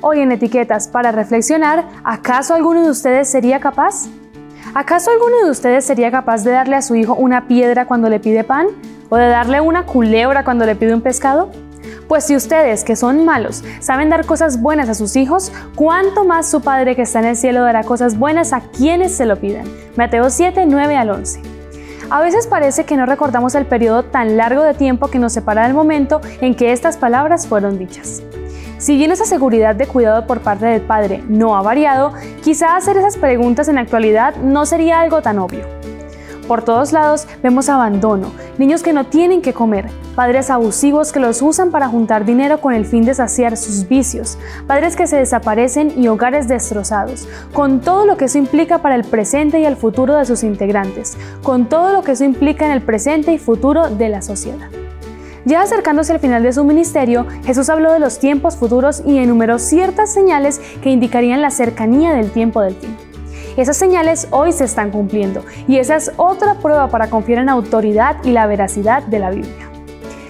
hoy en Etiquetas para reflexionar, ¿acaso alguno de ustedes sería capaz? ¿Acaso alguno de ustedes sería capaz de darle a su hijo una piedra cuando le pide pan? ¿O de darle una culebra cuando le pide un pescado? Pues si ustedes, que son malos, saben dar cosas buenas a sus hijos, ¿cuánto más su Padre que está en el cielo dará cosas buenas a quienes se lo pidan? Mateo 7, 9 al 11. A veces parece que no recordamos el periodo tan largo de tiempo que nos separa del momento en que estas palabras fueron dichas. Si bien esa seguridad de cuidado por parte del padre no ha variado, quizá hacer esas preguntas en la actualidad no sería algo tan obvio. Por todos lados vemos abandono, niños que no tienen que comer, padres abusivos que los usan para juntar dinero con el fin de saciar sus vicios, padres que se desaparecen y hogares destrozados, con todo lo que eso implica para el presente y el futuro de sus integrantes, con todo lo que eso implica en el presente y futuro de la sociedad. Ya acercándose al final de su ministerio, Jesús habló de los tiempos futuros y enumeró ciertas señales que indicarían la cercanía del tiempo del fin. Esas señales hoy se están cumpliendo y esa es otra prueba para confiar en la autoridad y la veracidad de la Biblia.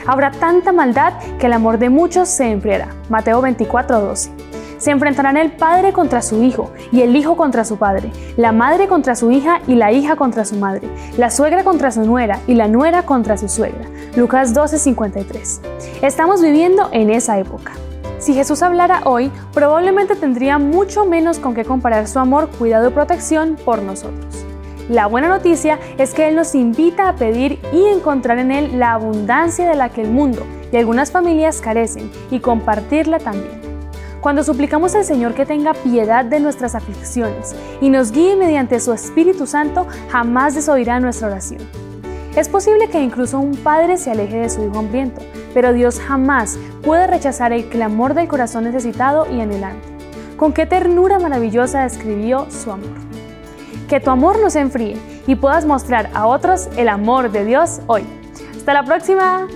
Habrá tanta maldad que el amor de muchos se enfriará. Mateo 24:12. Se enfrentarán el padre contra su hijo y el hijo contra su padre, la madre contra su hija y la hija contra su madre, la suegra contra su nuera y la nuera contra su suegra. Lucas 12:53. Estamos viviendo en esa época. Si Jesús hablara hoy, probablemente tendría mucho menos con qué comparar su amor, cuidado y protección por nosotros. La buena noticia es que Él nos invita a pedir y encontrar en Él la abundancia de la que el mundo y algunas familias carecen y compartirla también. Cuando suplicamos al Señor que tenga piedad de nuestras aflicciones y nos guíe mediante su Espíritu Santo, jamás desoirá nuestra oración. Es posible que incluso un padre se aleje de su hijo hambriento, pero Dios jamás puede rechazar el clamor del corazón necesitado y anhelante. Con qué ternura maravillosa describió su amor. Que tu amor no se enfríe y puedas mostrar a otros el amor de Dios hoy. Hasta la próxima.